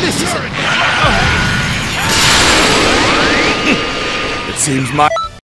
This is it. It seems my...